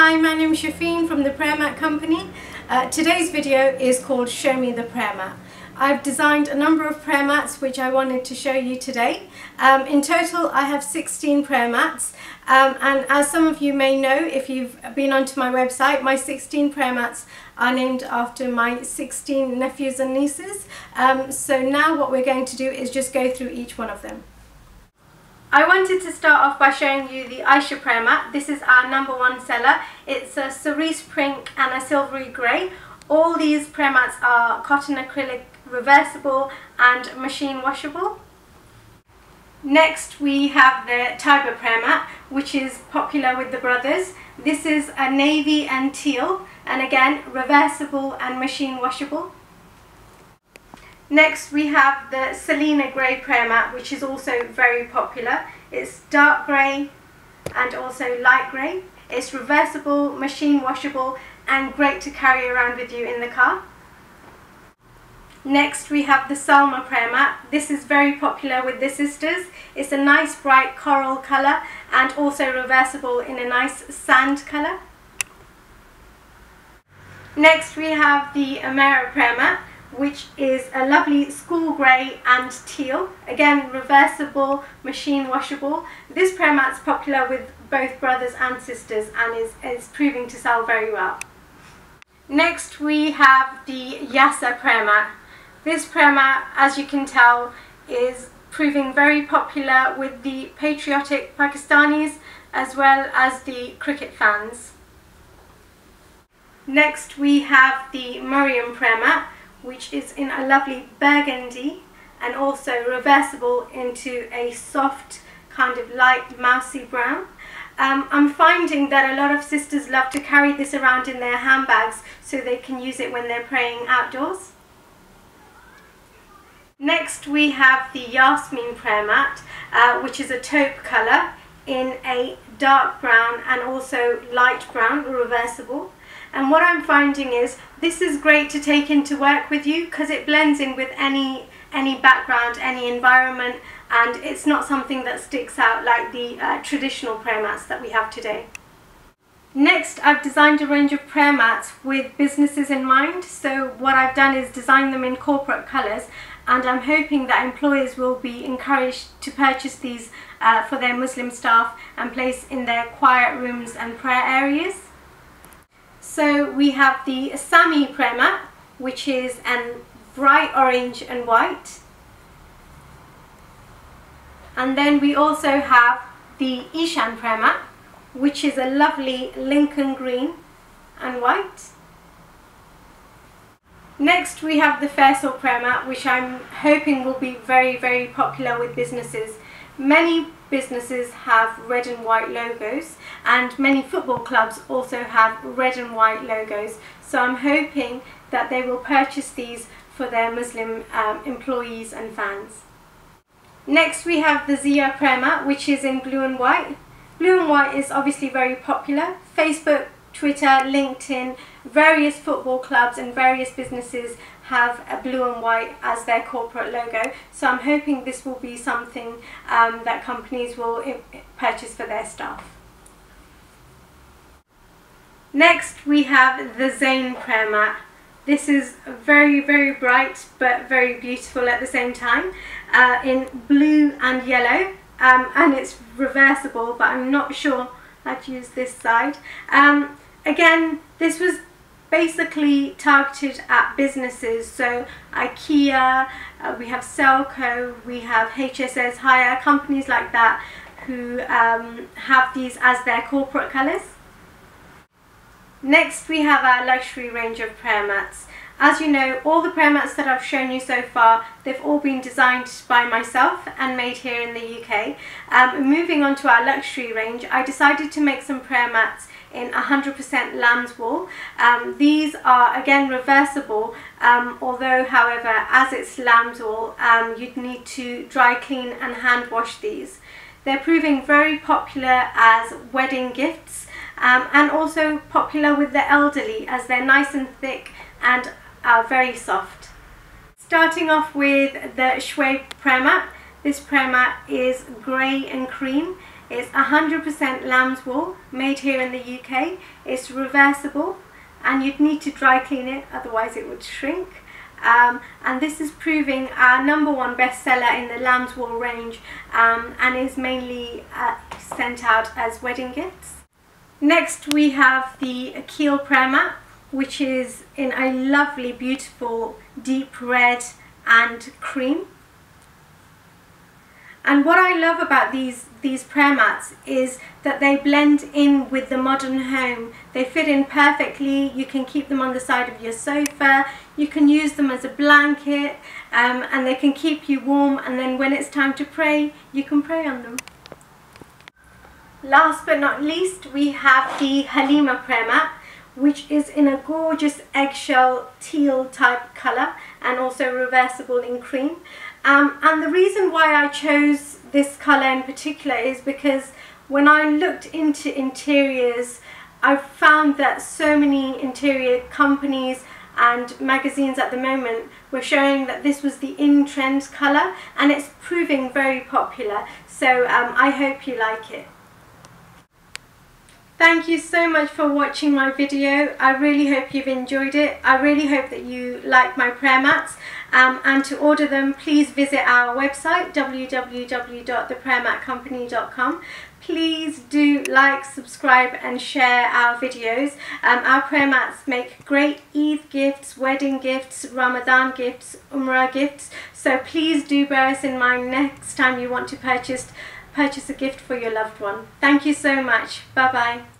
Hi, my name is Shafeen from the Prayer Mat Company. Uh, today's video is called Show Me the Prayer Mat. I've designed a number of prayer mats which I wanted to show you today. Um, in total I have 16 prayer mats um, and as some of you may know if you've been onto my website my 16 prayer mats are named after my 16 nephews and nieces. Um, so now what we're going to do is just go through each one of them. I wanted to start off by showing you the Aisha prayer mat. This is our number one seller. It's a cerise pink and a silvery grey. All these prayer mats are cotton acrylic reversible and machine washable. Next we have the Tiber prayer mat which is popular with the brothers. This is a navy and teal and again reversible and machine washable. Next we have the Selena Grey prayer mat which is also very popular. It's dark grey and also light grey. It's reversible, machine washable and great to carry around with you in the car. Next we have the Salma prayer mat. This is very popular with the sisters. It's a nice bright coral colour and also reversible in a nice sand colour. Next we have the Amera prayer mat which is a lovely school grey and teal. Again, reversible, machine washable. This prayer mat is popular with both brothers and sisters and is, is proving to sell very well. Next we have the Yasa prayer mat. This prayer mat, as you can tell, is proving very popular with the patriotic Pakistanis as well as the cricket fans. Next we have the Miriam prayer mat which is in a lovely burgundy and also reversible into a soft kind of light mousy brown. Um, I'm finding that a lot of sisters love to carry this around in their handbags so they can use it when they're praying outdoors. Next we have the Yasmin prayer mat uh, which is a taupe colour in a dark brown and also light brown reversible and what I'm finding is this is great to take into work with you because it blends in with any any background, any environment and it's not something that sticks out like the uh, traditional prayer mats that we have today. Next I've designed a range of prayer mats with businesses in mind so what I've done is design them in corporate colours and I'm hoping that employers will be encouraged to purchase these uh, for their Muslim staff and place in their quiet rooms and prayer areas. So we have the Sami prayer mat, which is an bright orange and white. And then we also have the Ishan prayer mat, which is a lovely Lincoln green and white. Next we have the Faisal prayer mat, which I'm hoping will be very, very popular with businesses. Many businesses have red and white logos and many football clubs also have red and white logos so I'm hoping that they will purchase these for their Muslim um, employees and fans. Next we have the Zia prayer mat which is in blue and white. Blue and white is obviously very popular. Facebook, Twitter, LinkedIn, various football clubs and various businesses have a blue and white as their corporate logo. So I'm hoping this will be something um, that companies will purchase for their staff. Next we have the Zane prayer mat. This is very very bright but very beautiful at the same time uh, in blue and yellow um, and it's reversible but I'm not sure I'd use this side. Um, again this was basically targeted at businesses so IKEA, uh, we have Selco, we have HSS Hire, companies like that who um, have these as their corporate colours. Next we have our luxury range of prayer mats. As you know, all the prayer mats that I've shown you so far, they've all been designed by myself and made here in the UK. Um, moving on to our luxury range, I decided to make some prayer mats in 100% lamb's wool. Um, these are again reversible, um, although however, as it's lamb's wool, um, you'd need to dry clean and hand wash these. They're proving very popular as wedding gifts um, and also popular with the elderly as they're nice and thick and are very soft. Starting off with the prayer mat. This prayer mat is grey and cream. It's 100% lamb's wool made here in the UK. It's reversible and you'd need to dry clean it otherwise it would shrink. Um, and this is proving our number one bestseller in the lamb's wool range um, and is mainly uh, sent out as wedding gifts. Next we have the prayer mat which is in a lovely beautiful deep red and cream. And what I love about these, these prayer mats is that they blend in with the modern home. They fit in perfectly. You can keep them on the side of your sofa. You can use them as a blanket um, and they can keep you warm and then when it's time to pray, you can pray on them. Last but not least, we have the Halima prayer mat which is in a gorgeous eggshell teal type colour and also reversible in cream. Um, and the reason why I chose this colour in particular is because when I looked into interiors, I found that so many interior companies and magazines at the moment were showing that this was the in-trend colour and it's proving very popular. So um, I hope you like it. Thank you so much for watching my video. I really hope you've enjoyed it. I really hope that you like my prayer mats. Um, and to order them, please visit our website, www.theprayermatcompany.com. Please do like, subscribe and share our videos. Um, our prayer mats make great Eid gifts, wedding gifts, Ramadan gifts, Umrah gifts. So please do bear us in mind next time you want to purchase purchase a gift for your loved one. Thank you so much. Bye bye.